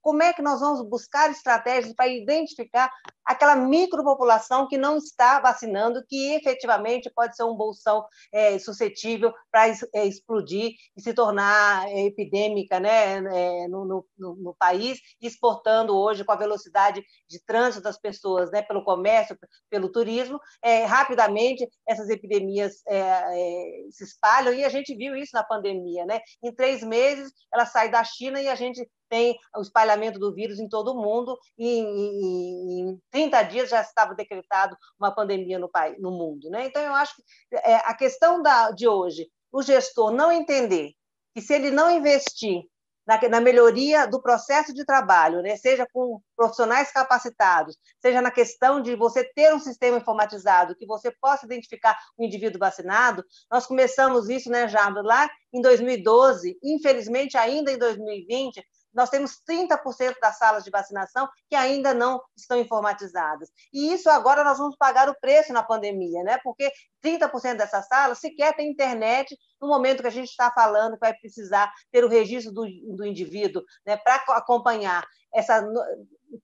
como é que nós vamos buscar estratégias para identificar aquela micropopulação que não está vacinando, que efetivamente pode ser um bolsão é, suscetível para é, explodir e se tornar é, epidêmica né, é, no, no, no, país, exportando hoje com a velocidade de trânsito das pessoas, né, pelo comércio, pelo turismo, é, rapidamente essas epidemias é, se espalham e a gente viu isso na pandemia. Né? Em três meses, ela sai da China e a gente tem o espalhamento do vírus em todo o mundo, e em, em 30 dias já estava decretado uma pandemia no, país, no mundo. Né? Então, eu acho que é, a questão da, de hoje, o gestor não entender que se ele não investir na, na, melhoria do processo de trabalho, né? seja com profissionais capacitados, seja na questão de você ter um sistema informatizado que você possa identificar o indivíduo vacinado. Nós começamos isso, né, Jardo, lá em 2012, infelizmente ainda em 2020, nós temos 30% das salas de vacinação que ainda não estão informatizadas. E isso agora nós vamos pagar o preço na pandemia, né? porque 30% dessas salas sequer tem internet no momento que a gente está falando que vai precisar ter o registro do, do indivíduo né? para acompanhar essa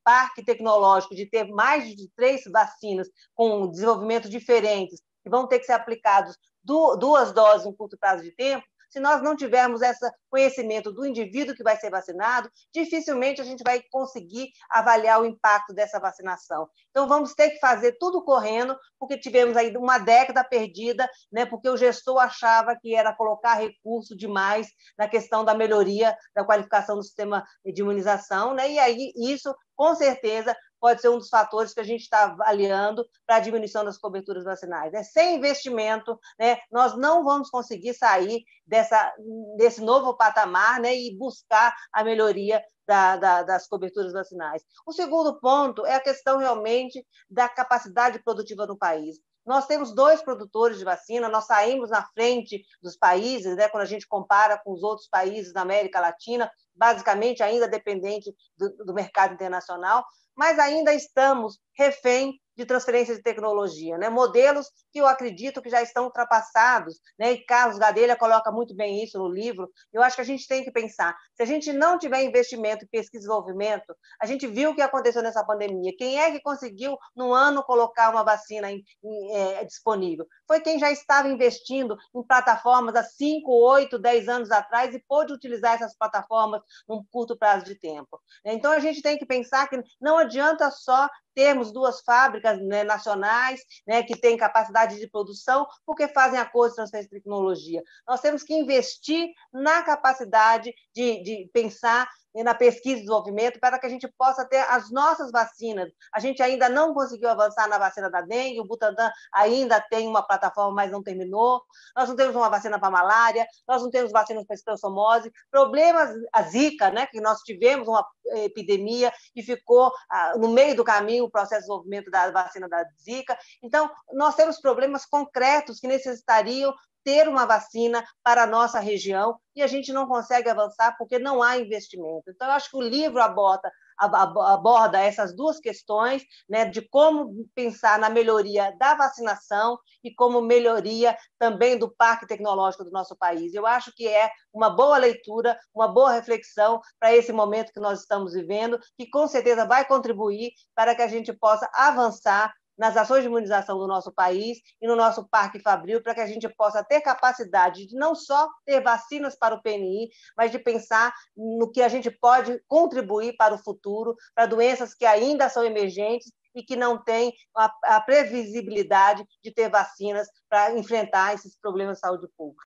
parque tecnológico de ter mais de três vacinas com desenvolvimentos diferentes que vão ter que ser aplicados duas doses em curto prazo de tempo, se nós não tivermos esse conhecimento do indivíduo que vai ser vacinado, dificilmente a gente vai conseguir avaliar o impacto dessa vacinação. Então, vamos ter que fazer tudo correndo, porque tivemos aí uma década perdida, né, porque o gestor achava que era colocar recurso demais na questão da melhoria da qualificação do sistema de imunização, né, e aí isso, com certeza, pode ser um dos fatores que a gente está avaliando para a diminuição das coberturas vacinais. Né? Sem investimento, né, nós não vamos conseguir sair dessa, desse novo patamar né, e buscar a melhoria da, da, das coberturas vacinais. O segundo ponto é a questão realmente da capacidade produtiva no país. Nós temos dois produtores de vacina, nós saímos na frente dos países, né, quando a gente compara com os outros países da América Latina, basicamente ainda dependente do, do mercado internacional, mas ainda estamos refém de transferência de tecnologia, né? modelos que eu acredito que já estão ultrapassados, né? e Carlos Gadelha coloca muito bem isso no livro. Eu acho que a gente tem que pensar: se a gente não tiver investimento em pesquisa e desenvolvimento, a gente viu o que aconteceu nessa pandemia. Quem é que conseguiu, no ano, colocar uma vacina em, em, é, disponível? Foi quem já estava investindo em plataformas há 5, 8, 10 anos atrás e pôde utilizar essas plataformas num curto prazo de tempo. Então, a gente tem que pensar que não adianta só termos duas fábricas né, nacionais né, que têm capacidade de produção, porque fazem acordos de transferência de tecnologia. Nós temos que investir na capacidade de, de pensar na pesquisa e desenvolvimento para que a gente possa ter as nossas vacinas. A gente ainda não conseguiu avançar na vacina da dengue, o Butantan ainda tem uma plataforma, mas não terminou. Nós não temos uma vacina para malária, nós não temos vacinas para estressomose. Problemas, a Zika, né, que nós tivemos uma epidemia e ficou ah, no meio do caminho o processo de desenvolvimento da vacina da Zika. Então, nós temos problemas concretos que necessitariam ter uma vacina para a nossa região e a gente não consegue avançar porque não há investimento. Então, eu acho que o livro aborda, aborda essas duas questões, né, de como pensar na melhoria da vacinação e como melhoria também do parque tecnológico do nosso país. Eu acho que é uma boa leitura, uma boa reflexão para esse momento que nós estamos vivendo, que com certeza vai contribuir para que a gente possa avançar nas ações de imunização do nosso país e no nosso Parque Fabril, para que a gente possa ter capacidade de não só ter vacinas para o PNI, mas de pensar no que a gente pode contribuir para o futuro, para doenças que ainda são emergentes e que não têm a, previsibilidade de ter vacinas para enfrentar esses problemas de saúde pública.